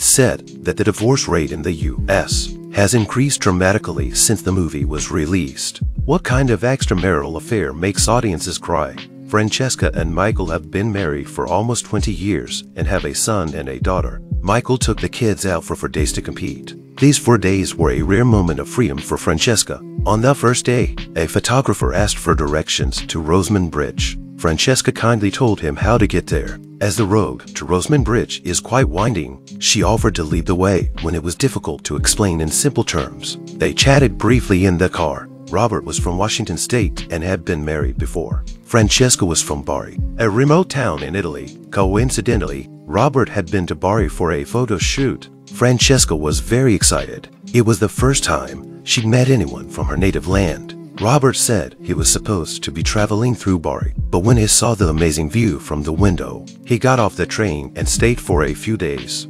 It's said that the divorce rate in the US has increased dramatically since the movie was released. What kind of extramarital affair makes audiences cry? Francesca and Michael have been married for almost 20 years and have a son and a daughter. Michael took the kids out for four days to compete. These four days were a rare moment of freedom for Francesca. On the first day, a photographer asked for directions to Roseman Bridge. Francesca kindly told him how to get there. As the road to Roseman Bridge is quite winding, she offered to lead the way when it was difficult to explain in simple terms. They chatted briefly in the car. Robert was from Washington State and had been married before. Francesca was from Bari, a remote town in Italy. Coincidentally, Robert had been to Bari for a photo shoot. Francesca was very excited. It was the first time she'd met anyone from her native land. Robert said he was supposed to be traveling through Bari, but when he saw the amazing view from the window, he got off the train and stayed for a few days.